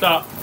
した。